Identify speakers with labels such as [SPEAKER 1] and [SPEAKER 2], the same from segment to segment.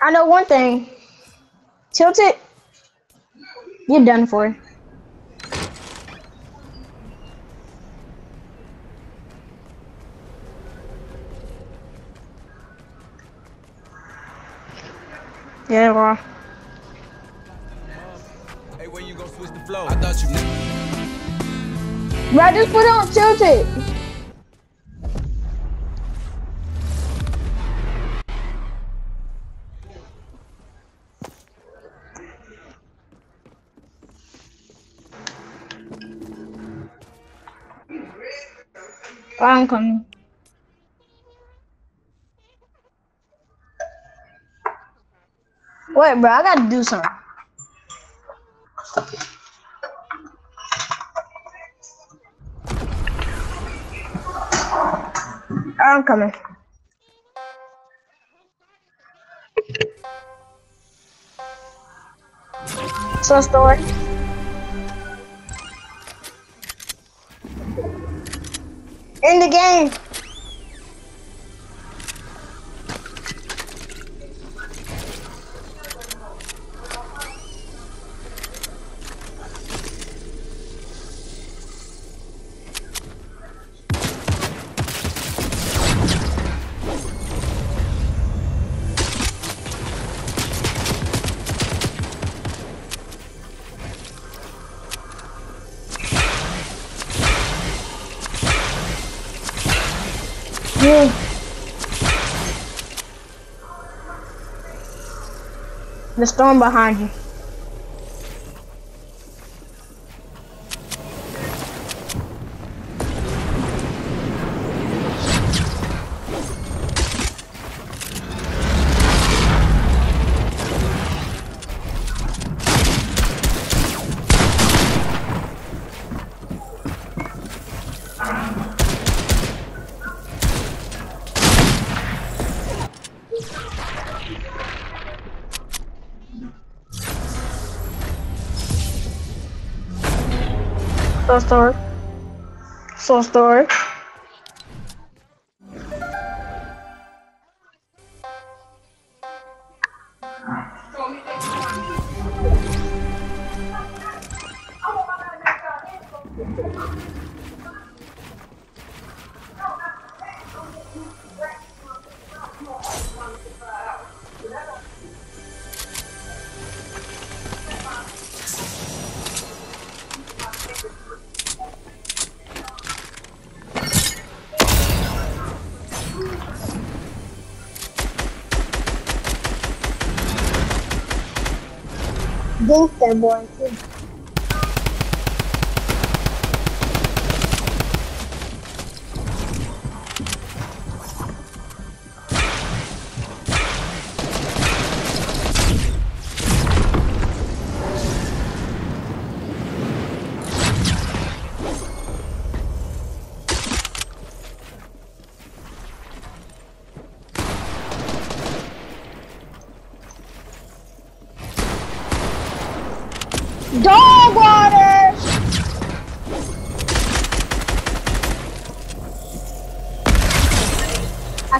[SPEAKER 1] I know one thing. Tilt it. You're done for. Yeah, well.
[SPEAKER 2] Hey, when you gonna switch the flow? I thought you knew.
[SPEAKER 1] Bro, just put on tilt it. I'm coming. Wait, bro, I gotta do something. I'm coming. So story. In the game. The storm behind you. So story. So story. Gangster boy too.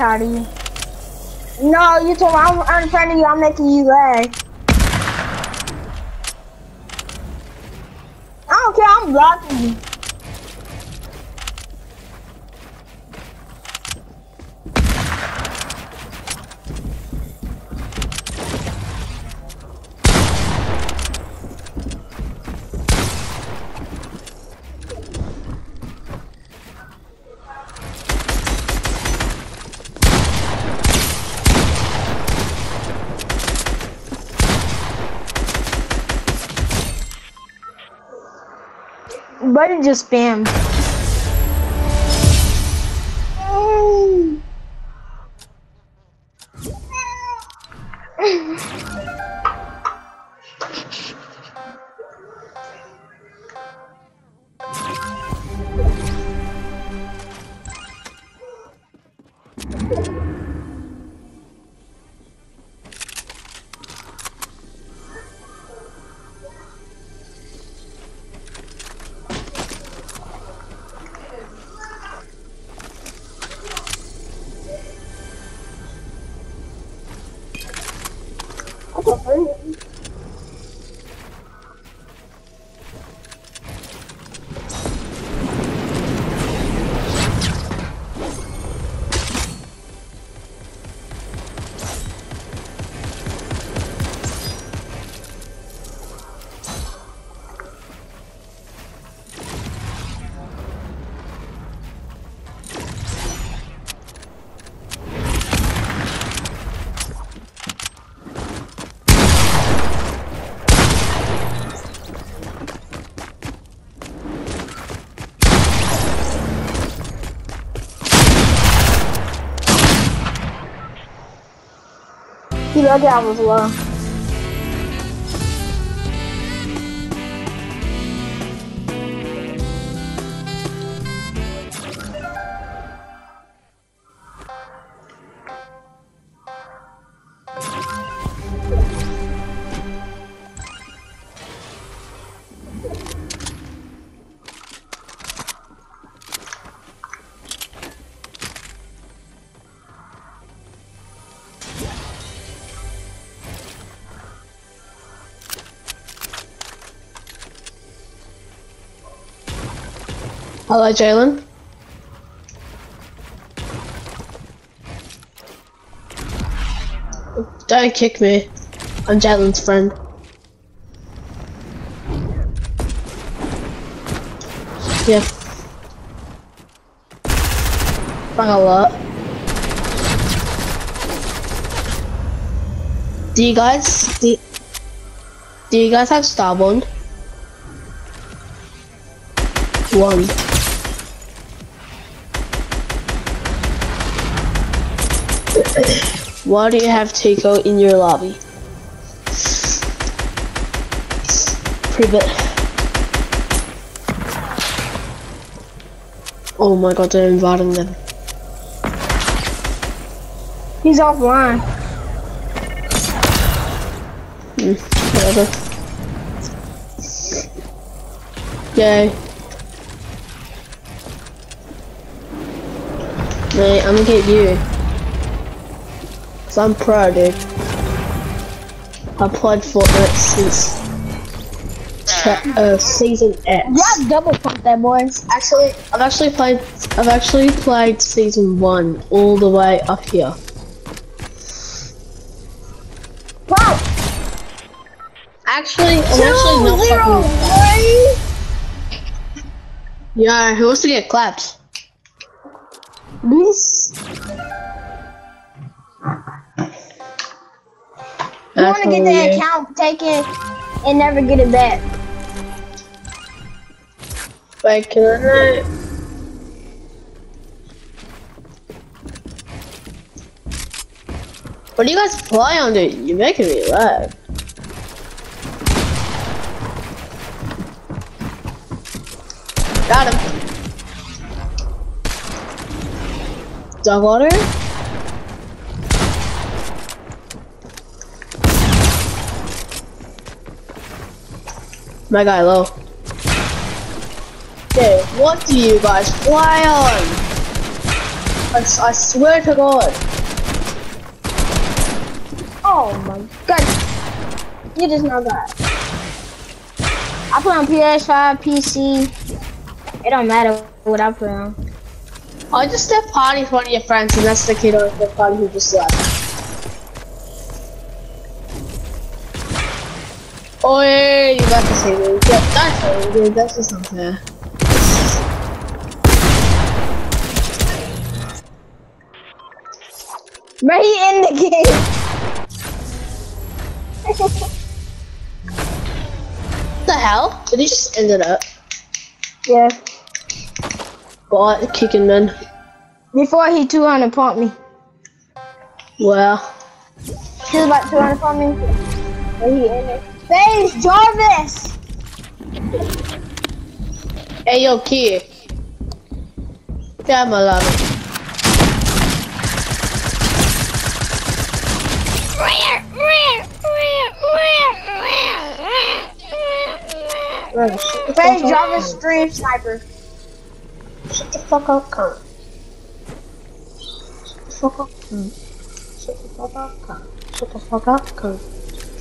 [SPEAKER 1] Tired of you. No, you told me I'm in front of you, I'm making you lag. I don't care, I'm blocking you. Buddy just spammed. He lucky I was low.
[SPEAKER 3] Hello, Jalen. Don't kick me. I'm Jalen's friend. Yeah. Bang a lot. Do you guys do, do you guys have Starbond? One. Why do you have Tico in your lobby? It. Oh my god, they're inviting them.
[SPEAKER 1] He's offline.
[SPEAKER 3] Hmm, whatever. Yay. Mate, I'm gonna get you. Cause I'm pro, dude. I played Fortnite since uh, season X.
[SPEAKER 1] Yeah, double pump that boys.
[SPEAKER 3] Actually, I've actually played. I've actually played season one all the way up here.
[SPEAKER 1] Wow.
[SPEAKER 3] Actually, I'm actually not
[SPEAKER 1] zero
[SPEAKER 3] fucking.
[SPEAKER 1] three.
[SPEAKER 3] Yeah, who wants to get clapped?
[SPEAKER 1] This. You want to get the account taken and never get it back.
[SPEAKER 3] Wait, can I? What do you guys play on, dude? You're making me laugh. Got him. Dog water? My guy low. Okay, what do you guys fly on? I, s- I swear to God.
[SPEAKER 1] Oh my god. You just know that. I play on PS5, PC. It don't matter what I play on.
[SPEAKER 3] I just step party with one of your friends, and that's the kid on the party who just left. Oh yeah, you got to say me. Yeah, that's fair, dude. That's just unfair.
[SPEAKER 1] He in the game.
[SPEAKER 3] What the hell? Did he just end it up?
[SPEAKER 1] yeah.
[SPEAKER 3] Bot kicking men.
[SPEAKER 1] Before he 200 pumped me.
[SPEAKER 3] Well,
[SPEAKER 1] He was about 200 pump me. But he it. FaZe Jarvis!
[SPEAKER 3] hey yo, kid. My love.
[SPEAKER 1] FaZe Jarvis Stream Sniper.
[SPEAKER 3] Shut the fuck up, cunt. Shut the fuck up, cunt. Shut the fuck up, cunt. Shut the fuck up, cunt.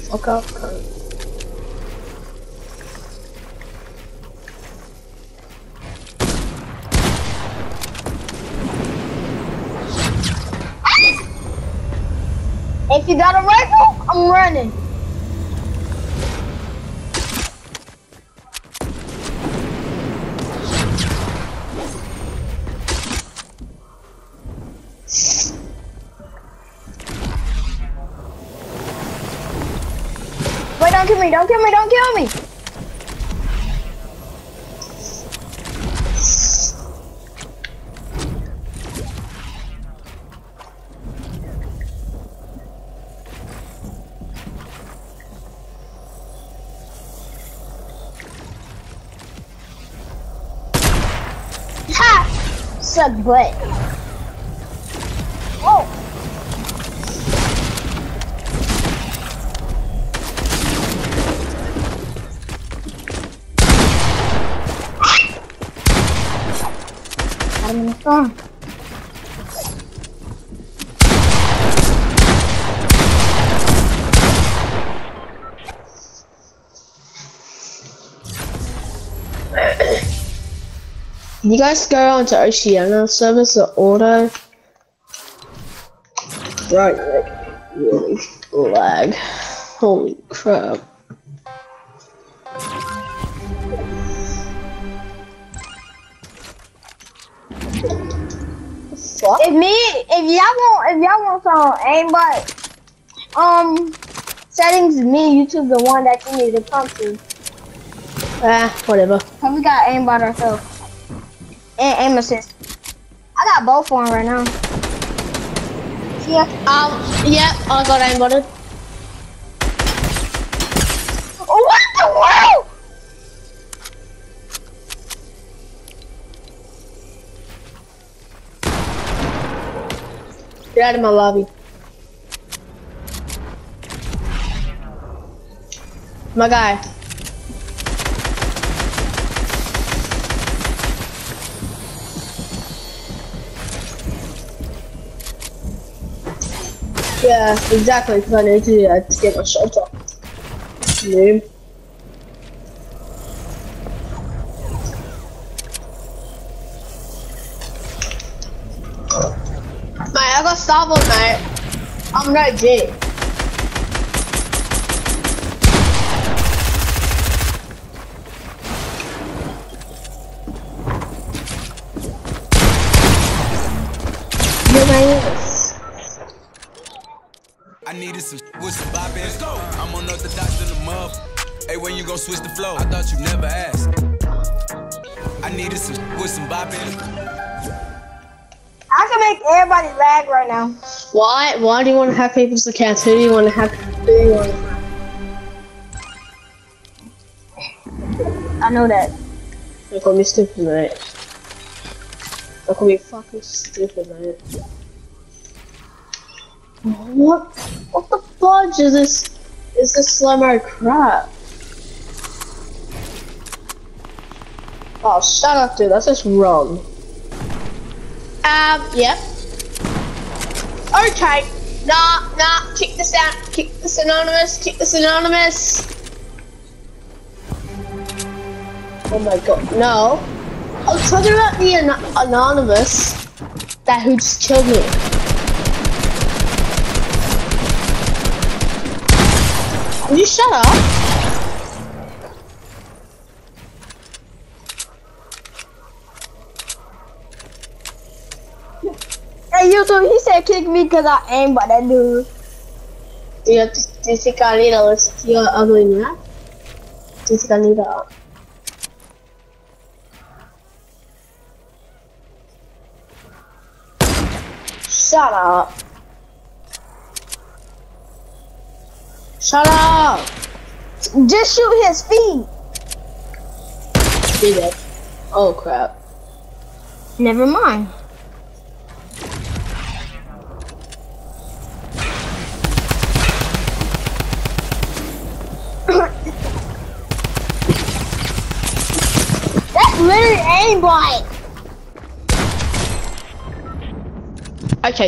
[SPEAKER 3] fuck up, cunt.
[SPEAKER 1] You got a rifle, I'm running. Wait, don't kill me, don't kill me, don't kill me. Suck butt. Oh! I'm in the storm.
[SPEAKER 3] You guys go on to Oceania service or auto? Right, like, really lag. Holy crap. Fuck.
[SPEAKER 1] If me, if y'all want, if y'all want some aimbot, um, settings, me YouTube the one that you need to come to.
[SPEAKER 3] Ah, whatever.
[SPEAKER 1] Cause we got aimbot ourselves. And aim assist. I got both on right now. Yeah.
[SPEAKER 3] Um, yeah, I got aimbotted.
[SPEAKER 1] Oh, what the world?
[SPEAKER 3] Get out of my lobby. My guy. Yeah, exactly, because I need to, uh, to get my shots off. Noob. Mate, I got starboard, mate. I'm no G. You're my ass.
[SPEAKER 2] I needed some with some bop. Let's go. I'm unorthodox in the mud. Hey, when you gon' switch the flow? I thought you never asked. I needed some with some bop.
[SPEAKER 1] I can make everybody lag right now.
[SPEAKER 3] Why? Why do you want to hack people's accounts? Who do you want to hack? Who do you want to hack?
[SPEAKER 1] I know that.
[SPEAKER 3] Don't call me stupid, mate. Don't call me fucking stupid, mate. What? What the fudge is this? Is this mo crap? Oh, shut up, dude. That's just wrong. Um, yep. Okay. Nah, nah. Kick this out. Kick this anonymous. Kick this anonymous. Oh my god. No. I was talking about the an anonymous that who just killed me. Will you shut up?
[SPEAKER 1] Hey, YouTube, he said kick me because I aim that dude.
[SPEAKER 3] Do you, do you think I need to listen to your ugly? Do you think I need to? Shut up. Shut up.
[SPEAKER 1] Just shoot his feet.
[SPEAKER 3] Did it. Oh crap.
[SPEAKER 1] Never mind. That's literally aimbot.
[SPEAKER 3] Okay.